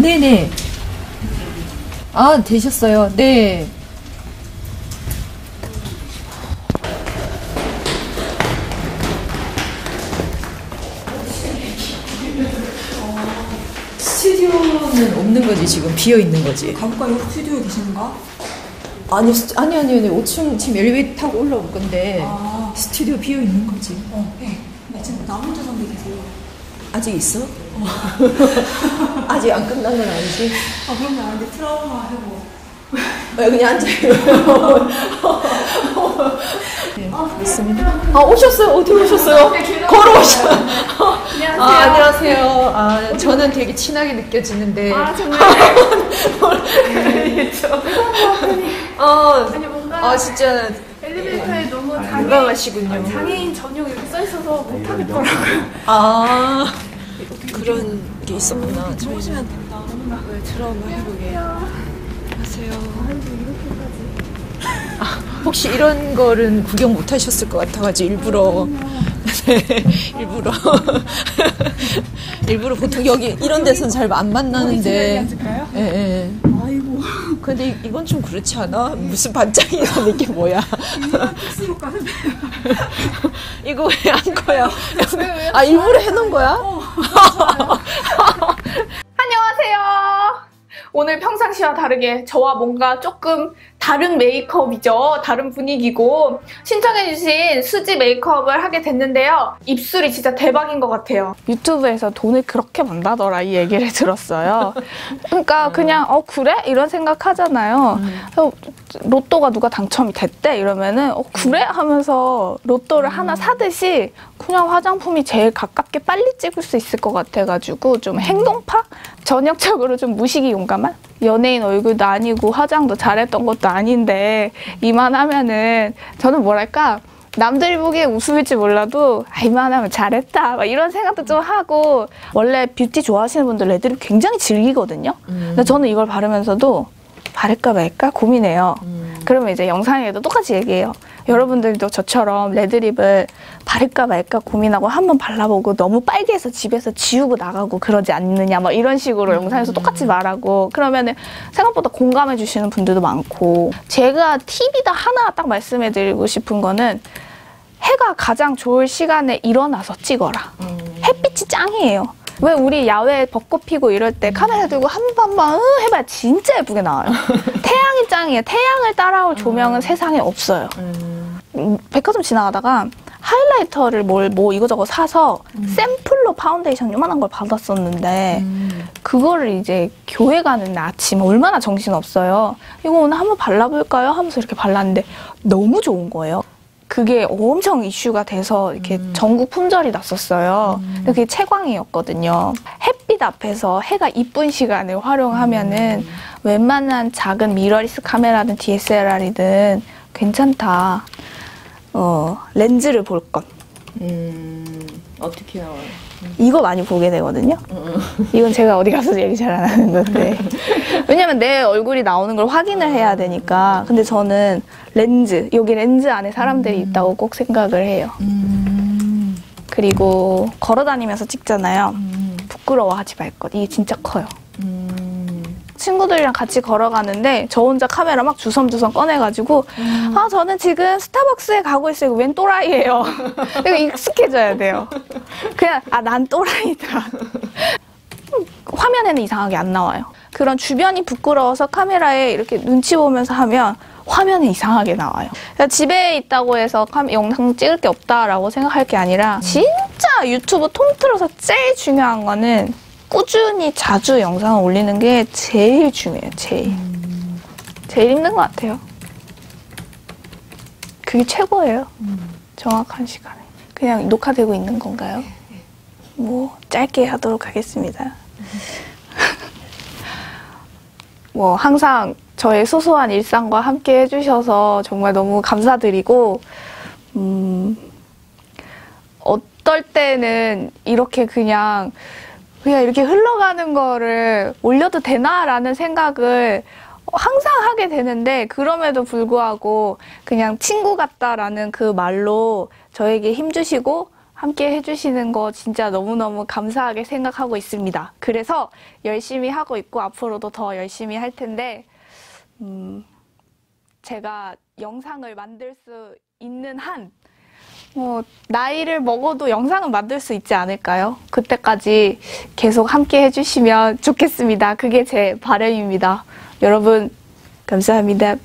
네네. 아, 되셨어요. 네. 스튜디오는 없는 거지, 지금 비어 있는 거지. 가볼까요? 스튜디오에 계신가? 아니, 스튜- 아니, 아니, 아니. 5층 지금 엘리베이터 타고 올라올 건데, 아. 스튜디오 비어 있는 거지. 어, 네. 네, 지금 나 혼자 선배 계세요. 아직 있어? 아직 안 끝난 건 아니지? 아, 그러면 안 돼. 트라우마. 왜 그냥 앉아요? 네, 있습니다. 아, 오셨어요? 어디 오셨어요? 걸어오셔. 안녕하세요. 아, 안녕하세요. 아, 저는 되게 친하게 느껴지는데. 아, 정말. 그렇죠. 어, 아니, 뭔가 아, 진짜 엘리베이터에 너무 장애인, 건강하시군요. 장애인 전용 이렇게 써 있어서 못 하겠더라고요. 아, 그런 게 있었구나. 오시면 된다. 왜 트라우마 해보게. 안녕하세요. 혹시 이런 거는 구경 못 하셨을 것 같아가지고 일부러 네, 일부러 일부러 보통 여기 이런 데선 잘안 만나는데? 예, 예. 아이고. 근데 이- 이건 좀 그렇지 않아? 무슨 반짝이라는 게 뭐야? 이거 왜한 거야? 아 일부러 해놓은 거야? 안녕하세요. 오늘 평상시와 다르게 저와 뭔가 조금 다른 메이크업이죠. 다른 분위기고 신청해주신 수지 메이크업을 하게 됐는데요. 입술이 진짜 대박인 것 같아요. 유튜브에서 돈을 그렇게 번다더라 이 얘기를 들었어요. 그러니까 그냥 어 그래 이런 생각 하잖아요. 로또가 누가 당첨이 됐대? 이러면은 어 그래? 하면서 로또를 하나 사듯이 그냥 화장품이 제일 가깝게 빨리 찍을 수 있을 것 같아가지고 좀 행동파? 전형적으로 좀 무식이 용감한? 연예인 얼굴도 아니고 화장도 잘했던 것도 아닌데 이만하면은 저는 뭐랄까 남들이 보기에 웃음일지 몰라도 아, 이만하면 잘했다. 막 이런 생각도 좀 하고 원래 뷰티 좋아하시는 분들 레드립 굉장히 즐기거든요. 근데 저는 이걸 바르면서도 바를까 말까 고민해요. 그러면 이제 영상에도 똑같이 얘기해요. 여러분들도 저처럼 레드립을 바를까 말까 고민하고 한번 발라보고 너무 빨개서 집에서 지우고 나가고 그러지 않느냐 뭐 이런 식으로 영상에서 똑같이 말하고 그러면은 생각보다 공감해 주시는 분들도 많고 제가 팁이다 하나 딱 말씀해 드리고 싶은 거는 해가 가장 좋을 시간에 일어나서 찍어라. 햇빛이 짱이에요. 왜 우리 야외에 벚꽃 피고 이럴 때 카메라 들고 한 번만 으 해봐야 진짜 예쁘게 나와요. 태양이 짱이에요. 태양을 따라올 조명은 세상에 없어요. 음, 백화점 지나가다가 하이라이터를 뭘 뭐 이거저거 사서 샘플로 파운데이션 요만한 걸 받았었는데 그거를 이제 교회 가는 날 아침 얼마나 정신 없어요. 이거 오늘 한번 발라볼까요? 하면서 이렇게 발랐는데 너무 좋은 거예요. 그게 엄청 이슈가 돼서 이렇게 전국 품절이 났었어요. 근데 그게 채광이었거든요. 햇빛 앞에서 해가 이쁜 시간을 활용하면은 웬만한 작은 미러리스 카메라든 DSLR이든 괜찮다. 어, 렌즈를 볼 것. 음, 어떻게 나와요? 이거 많이 보게 되거든요. 이건 제가 어디 가서 얘기 잘 안 하는 건데. 왜냐면 내 얼굴이 나오는 걸 확인을 해야 되니까. 근데 저는 렌즈, 여기 렌즈 안에 사람들이 있다고 꼭 생각을 해요. 음, 그리고 걸어 다니면서 찍잖아요. 부끄러워하지 말 것. 이게 진짜 커요. 음. 친구들이랑 같이 걸어가는데 저 혼자 카메라 막 주섬주섬 꺼내가지고 아 저는 지금 스타벅스에 가고 있어요. 웬 또라이예요. 이거 익숙해져야 돼요. 그냥 아 난 또라이다. 화면에는 이상하게 안 나와요. 그런 주변이 부끄러워서 카메라에 이렇게 눈치 보면서 하면 화면에 이상하게 나와요. 그러니까 집에 있다고 해서 카- 영상 찍을 게 없다라고 생각할 게 아니라 진짜 유튜브 통틀어서 제일 중요한 거는 꾸준히 자주 영상을 올리는 게 제일 중요해요. 제일. 제일 힘든 것 같아요. 그게 최고예요. 정확한 시간에. 그냥 녹화되고 있는 건가요? 뭐 짧게 하도록 하겠습니다. 뭐 항상 저의 소소한 일상과 함께 해주셔서 정말 너무 감사드리고 음, 어떨 때는 이렇게 그냥 그냥 이렇게 흘러가는 거를 올려도 되나라는 생각을 항상 하게 되는데 그럼에도 불구하고 그냥 친구 같다라는 그 말로 저에게 힘주시고 함께 해주시는 거 진짜 너무너무 감사하게 생각하고 있습니다. 그래서 열심히 하고 있고 앞으로도 더 열심히 할 텐데, 음, 제가 영상을 만들 수 있는 한, 뭐, 나이를 먹어도 영상은 만들 수 있지 않을까요? 그때까지 계속 함께 해주시면 좋겠습니다. 그게 제 바람입니다. 여러분, 감사합니다.